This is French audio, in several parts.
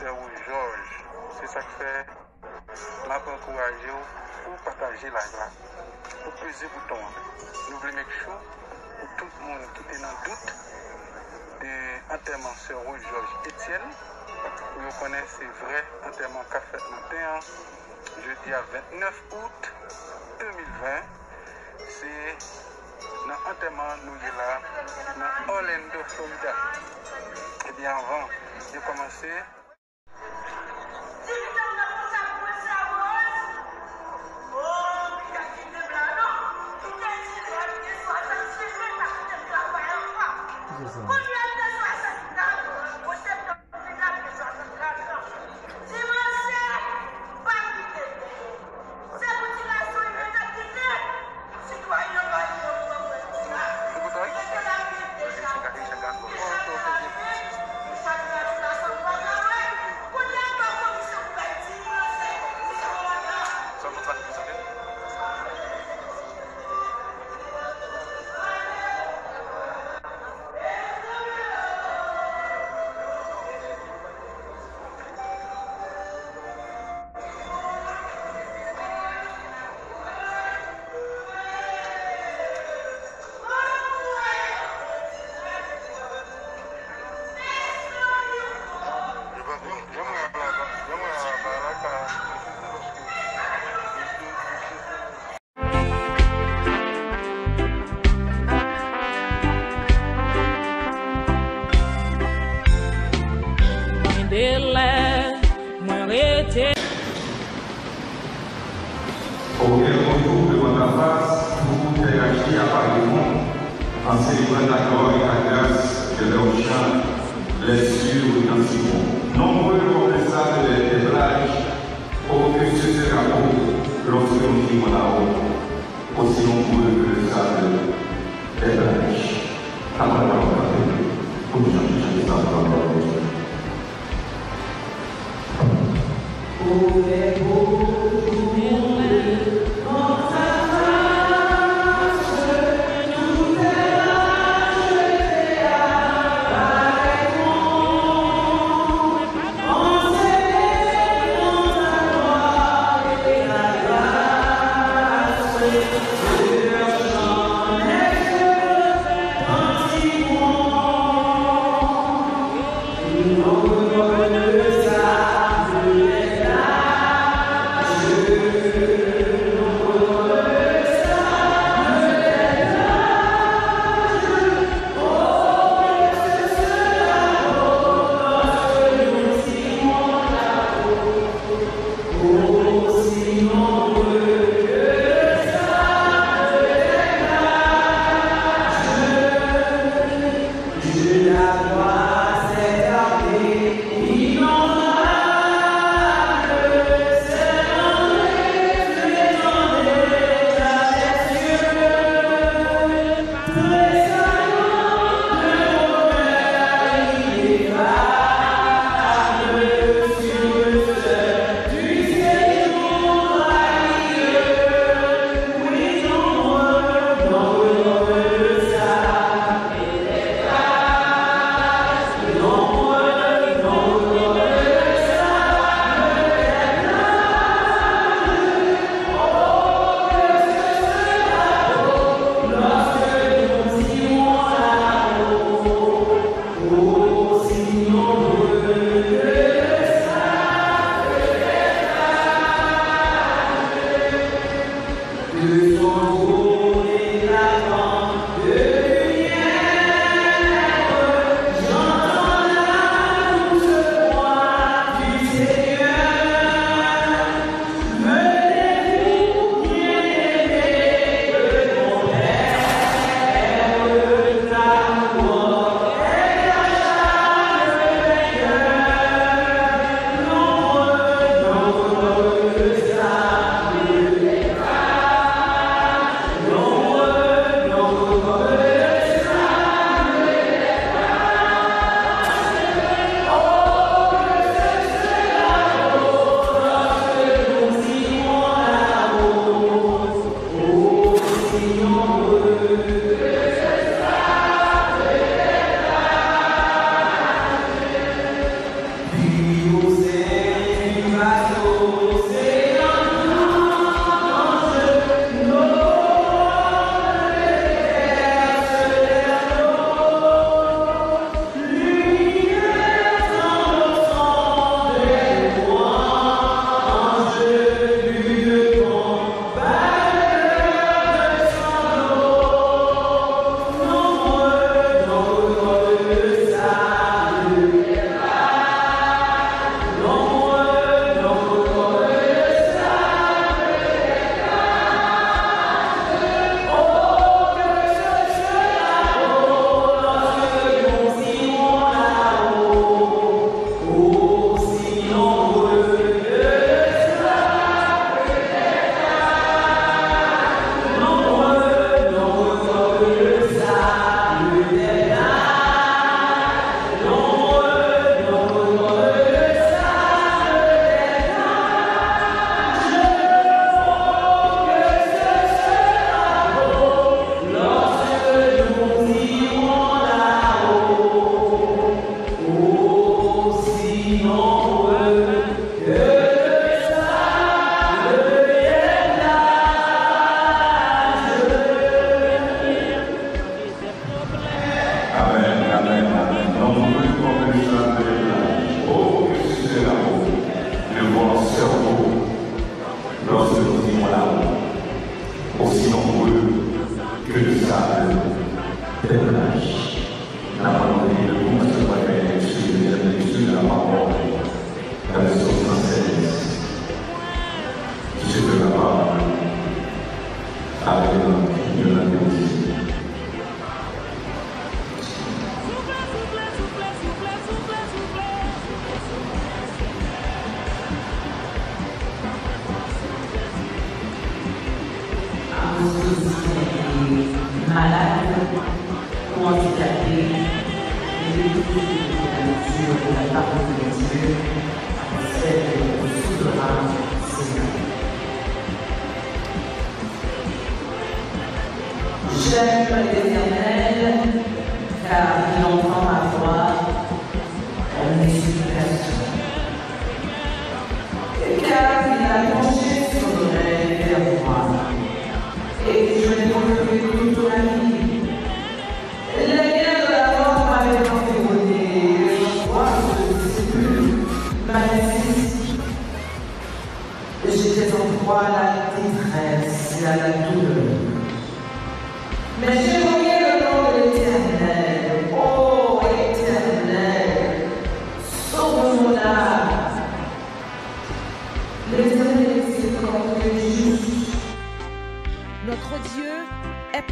sè ou George. Se sa k fè, m ap ankouraje ou pou pataje la gra. Pou prezi bouton. Nou vle mek chou pou tout moun ki te nan dout de anterman sè ou George Etienne. Ou yo konen se vre anterman ka fèt maten an. Jeudi a 29 out 2020. Se nan anterman nou ye la nan Orlando, Florida. Ebyen avan, yo komanse Correu contudo quanto a paz, tu pregaste a paz do glória e a graça que deu chão, leciu e nascimento. Non voglio o che ci sarà poco, però se non dico la o se non voglio pensare agli ebraici. La parola di Dio, come ci o la parola di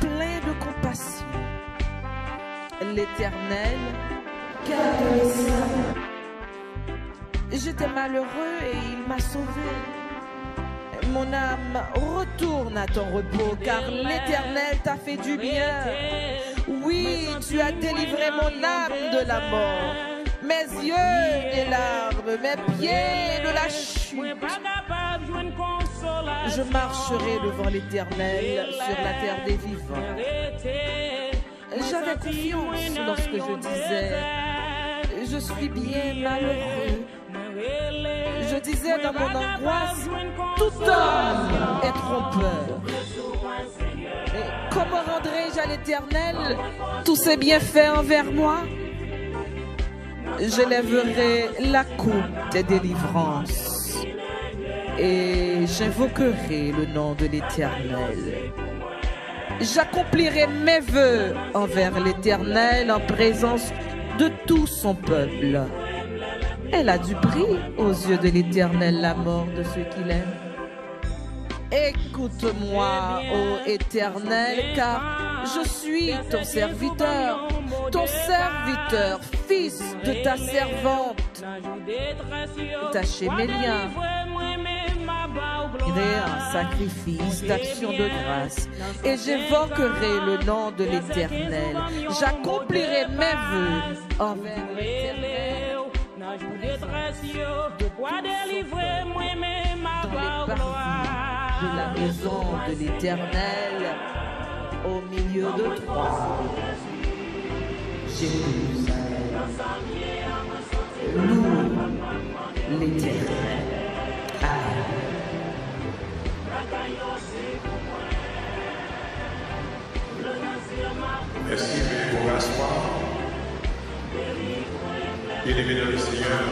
plein de compassion. L'Éternel, j'étais malheureux et il m'a sauvé. Mon âme, retourne à ton repos, car l'Éternel t'a fait du bien. Oui, tu as délivré mon âme de la mort, mes yeux des larmes, mes pieds de la chute. Je marcherai devant l'Éternel sur la terre des vivants. J'avais confiance lorsque je disais, je suis bien malheureux. Je disais dans mon angoisse, tout homme est trompeur. Et comment rendrai-je à l'Éternel tous ses bienfaits envers moi? Je lèverai la coupe des délivrances et j'invoquerai le nom de l'Éternel. J'accomplirai mes vœux envers l'Éternel en présence de tout son peuple. Elle a du prix aux yeux de l'Éternel la mort de ceux qu'il aime. Écoute-moi, ô Éternel, car je suis ton serviteur, ton serviteur, fils de ta servante. Tâchez mes liens, un sacrifice d'action de grâce et j'évoquerai le nom de l'Éternel. J'accomplirai mes vœux envers l'Éternel. De la maison de l'Éternel, au milieu de toi, Jérusalem. Loue l'Éternel. Merci, veuillez vous rasseoir. Bien-aimés dans le Seigneur,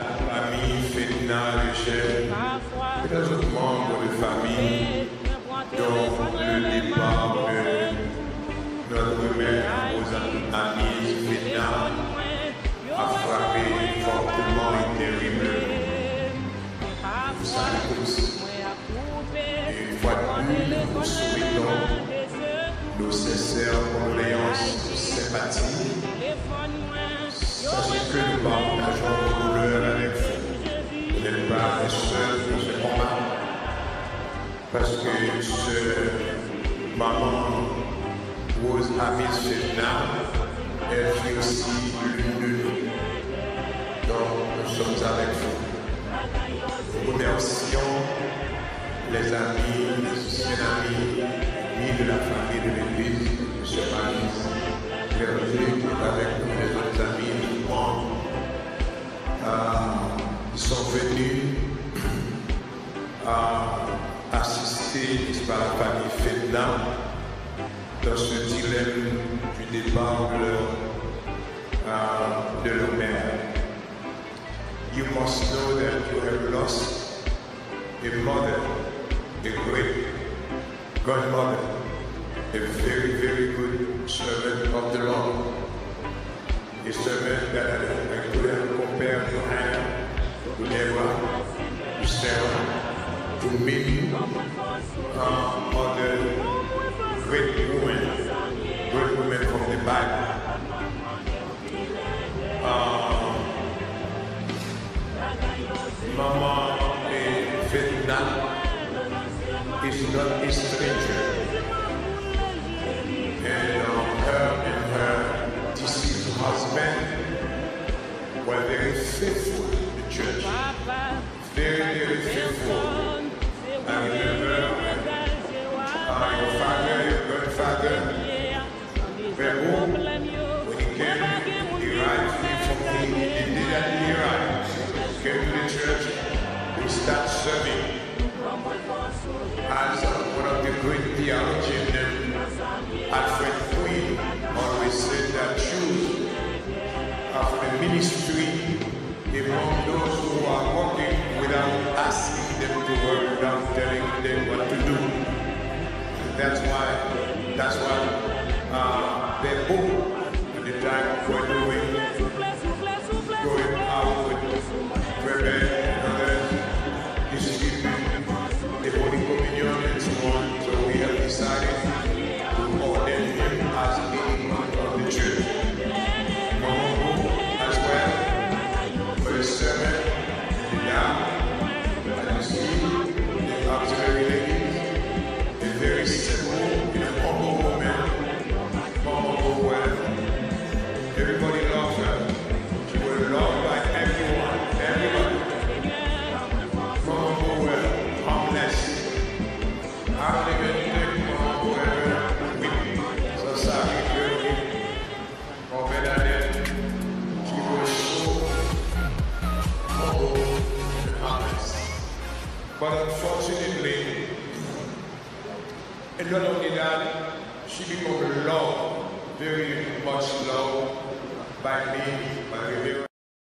la famille Fédina Michel, et les autres membres de famille dont nos sincères condoléances, nos sympathies. Sachez que nous partageons nos douleurs avec vous. Vous n'êtes pas les seuls dans ce combat. Parce que ce maman Rose Amis Fedna, elle fait aussi l'une de nous. Donc, nous sommes avec vous. Nous remercions les amis, les amis, de la famille de l'Église, M. Marie, Clergé, qui est avec nous, les autres amis, les. Euh, ils sont venus à assister pas, la famille Fedna dans ce dilemme du départ de leur, euh, de leur mère. You must know that you have lost a mother, a great godmother, a very, very good servant of the Lord, a servant that I couldn't compare to Hannah, to Deborah, to Sarah, to many uh, other great women, great women from the Bible. Uh, Mama piece of and um, help them have husband were they're faithful in the church. Very, very faithful. And remember, uh, your father, your grandfather, were when he came, he that came to the church, we start serving. As theology in them. Alfred always said that truth of the ministry among those who are working without asking them to work, without telling them what to do. And that's why, that's why. Uh,